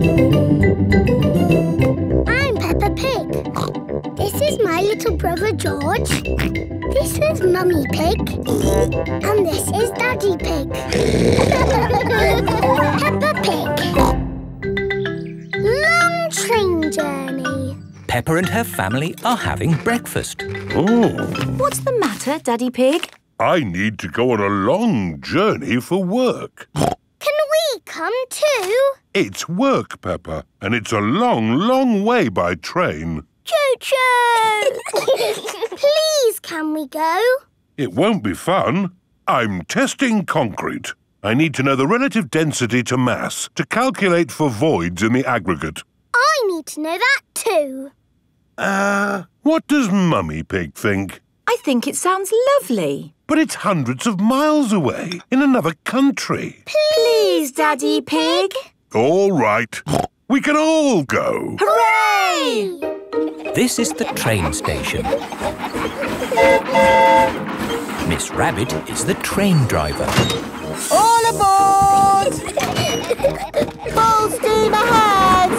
I'm Peppa Pig. This is my little brother George. This is Mummy Pig. And this is Daddy Pig. Peppa Pig. Long train journey. Peppa and her family are having breakfast. Oh, What's the matter, Daddy Pig? I need to go on a long journey for work. Can we come too? It's work, Peppa, and it's a long, long way by train. Choo-choo! Please, can we go? It won't be fun. I'm testing concrete. I need to know the relative density to mass to calculate for voids in the aggregate. I need to know that too. Uh, what does Mummy Pig think? I think it sounds lovely. But it's hundreds of miles away, in another country. Please, Daddy Pig. All right. We can all go. Hooray! This is the train station. Miss Rabbit is the train driver. All aboard! Full steam ahead!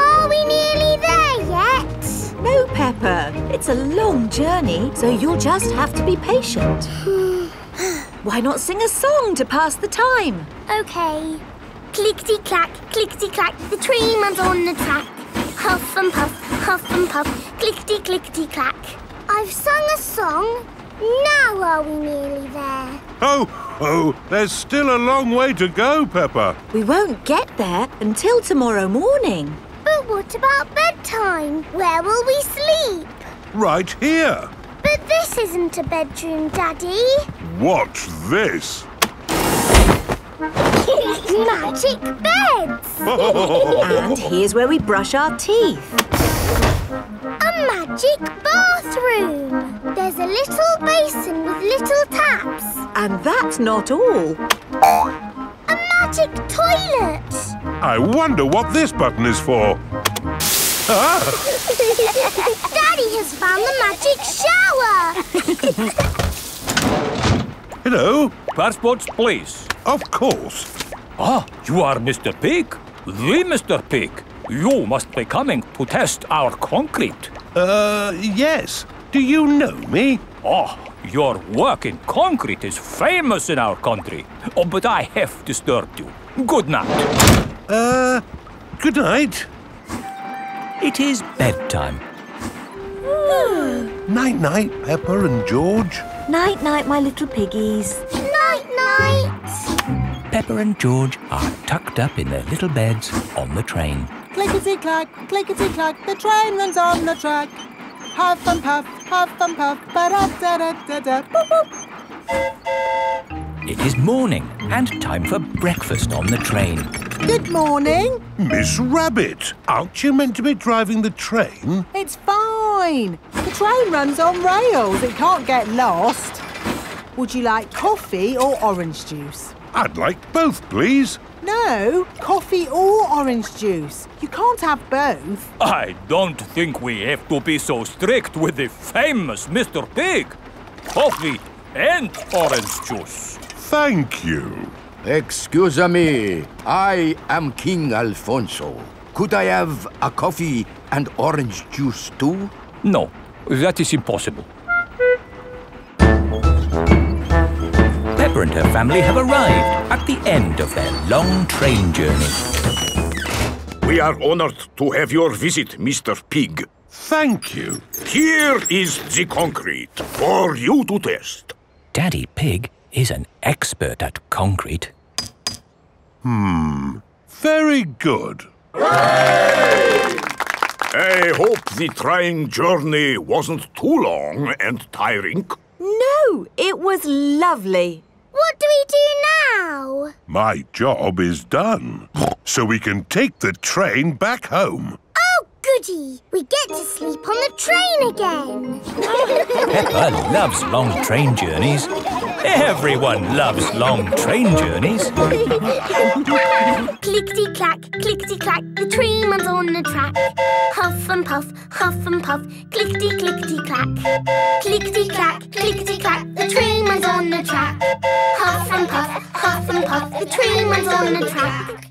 Are we nearly there yet? No, Peppa. It's a long journey, so you'll just have to be patient. Why not sing a song to pass the time? Okay. Clickety clack, clickety clack, the train runs on the track. Huff and puff, huff and puff, clickety clickety clack. I've sung a song. Now are we nearly there? Oh, oh, there's still a long way to go, Peppa. We won't get there until tomorrow morning. But what about bedtime? Where will we sleep? Right here. But this isn't a bedroom, Daddy. Watch this. Magic beds! And here's where we brush our teeth. A magic bathroom! There's a little basin with little taps. And that's not all. A magic toilet! I wonder what this button is for. Ah, Daddy has found the magic shower! hello. Passports, please. Of course. Ah, you are Mr. Pig? The Mr. Pig. You must be coming to test our concrete. Uh, yes. Do you know me? Oh, your work in concrete is famous in our country. Oh, but I have disturbed you. Good night. Uh, good night. It is bedtime. Night, night, Peppa and George. Night, night, my little piggies. Night, night! Peppa and George are tucked up in their little beds on the train. Clickety clack, clickety clack, the train runs on the track. Huff and puff, huff and puff, ba da da da da da. Boop, boop. It is morning and time for breakfast on the train. Good morning. Miss Rabbit, aren't you meant to be driving the train? It's fine. The train runs on rails. It can't get lost. Would you like coffee or orange juice? I'd like both, please. No, coffee or orange juice. You can't have both. I don't think we have to be so strict with the famous Mr. Pig. Coffee and orange juice. Thank you. Excuse me, I am King Alfonso. Could I have a coffee and orange juice too? No, that is impossible. Peppa and her family have arrived at the end of their long train journey. We are honored to have your visit, Mr. Pig. Thank you. Here is the concrete for you to test. Daddy Pig is an expert at concrete. Hmm. Very good. I hope the trying journey wasn't too long and tiring. No, it was lovely. What do we do now? My job is done. So we can take the train back home. Goody! We get to sleep on the train again. Peppa loves long train journeys. Everyone loves long train journeys. clickety clack, clickety clack, the train runs on the track. Huff and puff, huff and puff, clickety clickety clack. Clickety clack, clickety clack, the train runs on the track. Huff and puff, huff and puff, the train runs on the track.